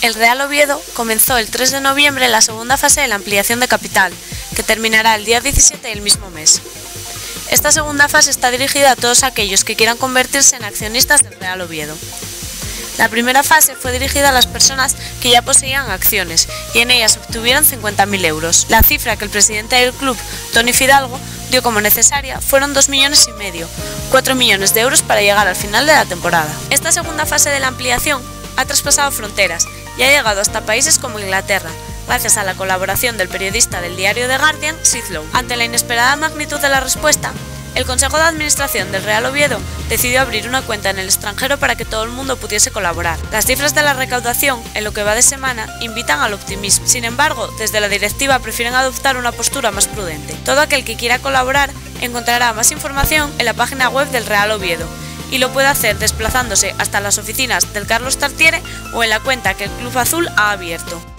El Real Oviedo comenzó el 3 de noviembre la segunda fase de la ampliación de capital, que terminará el día 17 del mismo mes. Esta segunda fase está dirigida a todos aquellos que quieran convertirse en accionistas del Real Oviedo. La primera fase fue dirigida a las personas que ya poseían acciones y en ellas obtuvieron 50.000 euros. La cifra que el presidente del club, Tony Fidalgo, dio como necesaria fueron 2 millones y medio, 4 millones de euros para llegar al final de la temporada. Esta segunda fase de la ampliación ha traspasado fronteras y ha llegado hasta países como Inglaterra, gracias a la colaboración del periodista del diario The Guardian, Sid Lowe. Ante la inesperada magnitud de la respuesta, el Consejo de Administración del Real Oviedo decidió abrir una cuenta en el extranjero para que todo el mundo pudiese colaborar. Las cifras de la recaudación en lo que va de semana invitan al optimismo. Sin embargo, desde la directiva prefieren adoptar una postura más prudente. Todo aquel que quiera colaborar encontrará más información en la página web del Real Oviedo y lo puede hacer desplazándose hasta las oficinas del Carlos Tartiere o en la cuenta que el Club Azul ha abierto.